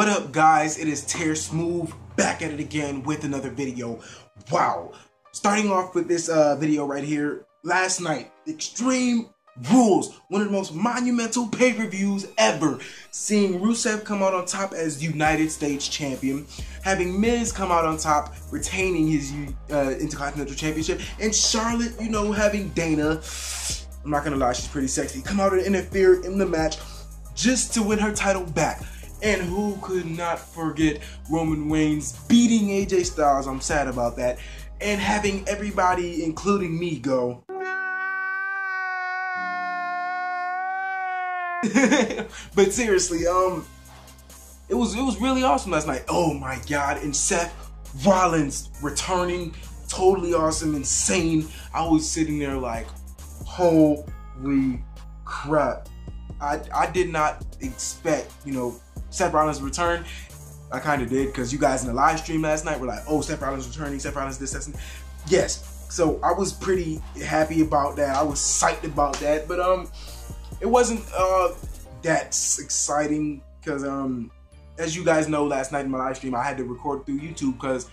What up guys, it is TearSmoove back at it again with another video. Wow, starting off with this uh, video right here, last night, Extreme Rules, one of the most monumental pay-per-views ever. Seeing Rusev come out on top as United States Champion, having Miz come out on top, retaining his uh, Intercontinental Championship, and Charlotte, you know, having Dana, I'm not gonna lie, she's pretty sexy, come out and interfere in the match just to win her title back. And who could not forget Roman Reigns beating AJ Styles? I'm sad about that. And having everybody, including me, go. but seriously, um, it was it was really awesome last night. Oh my god! And Seth Rollins returning, totally awesome, insane. I was sitting there like, holy crap! I I did not expect you know Seth Rollins return. I kind of did because you guys in the live stream last night were like, oh, Seth Rollins returning, Seth Rollins this, this, yes. So I was pretty happy about that. I was psyched about that, but um, it wasn't uh that exciting because um, as you guys know, last night in my live stream, I had to record through YouTube because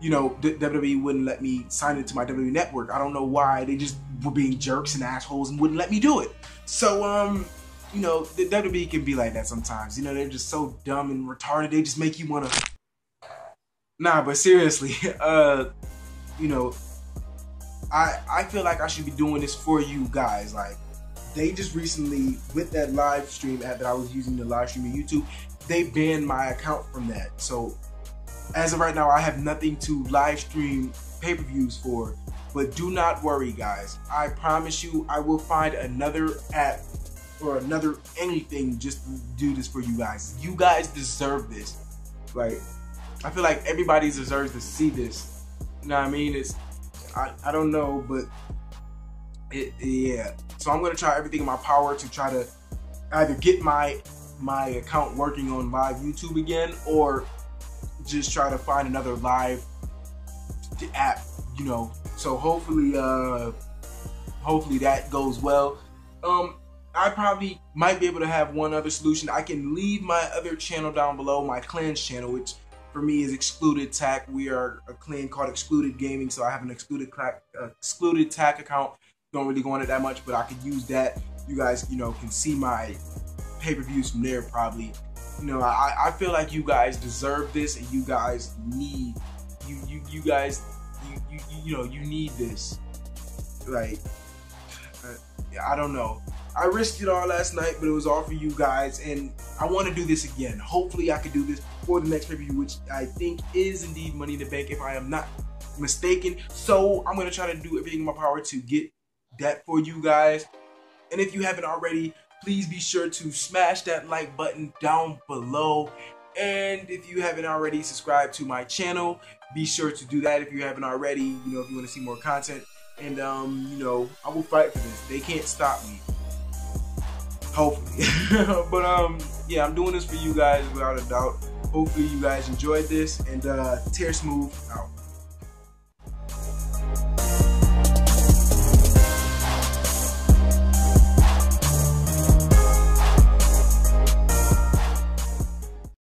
you know, WWE wouldn't let me sign into my WWE network. I don't know why. They just were being jerks and assholes and wouldn't let me do it. So, um, you know, the WWE can be like that sometimes. You know, they're just so dumb and retarded. They just make you want to. Nah, but seriously, uh, you know, I I feel like I should be doing this for you guys. Like, they just recently with that live stream app that I was using to live stream on YouTube, they banned my account from that. So, as of right now, I have nothing to live stream pay-per-views for. But do not worry, guys. I promise you, I will find another app or another anything just to do this for you guys. You guys deserve this. Like, I feel like everybody deserves to see this. You know what I mean? It's, I, I don't know, but it, yeah. So I'm gonna try everything in my power to try to either get my my account working on live YouTube again, or just try to find another live app. You know. So hopefully, uh, hopefully that goes well. Um, I probably might be able to have one other solution. I can leave my other channel down below, my clan's channel, which for me is Excluded Tack. We are a clan called Excluded Gaming, so I have an Excluded uh, Excluded Tack account. Don't really go on it that much, but I could use that. You guys, you know, can see my pay-per-views from there probably. You know, I, I feel like you guys deserve this, and you guys need you you you guys you you you know you need this. Like, uh, I don't know. I risked it all last night, but it was all for you guys, and I want to do this again. Hopefully, I can do this for the next pay-per-view, which I think is indeed Money in the Bank, if I am not mistaken. So I'm gonna try to do everything in my power to get that for you guys. And if you haven't already, please be sure to smash that like button down below. And if you haven't already subscribed to my channel, be sure to do that if you haven't already. You know, if you want to see more content. And um, you know, I will fight for this. They can't stop me. Hopefully. but um, yeah, I'm doing this for you guys without a doubt. Hopefully you guys enjoyed this and uh, TearSmoove out.